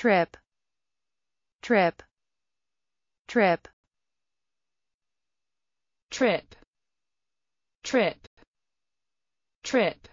trip. Trip. Trip. Trip. Trip. Trip.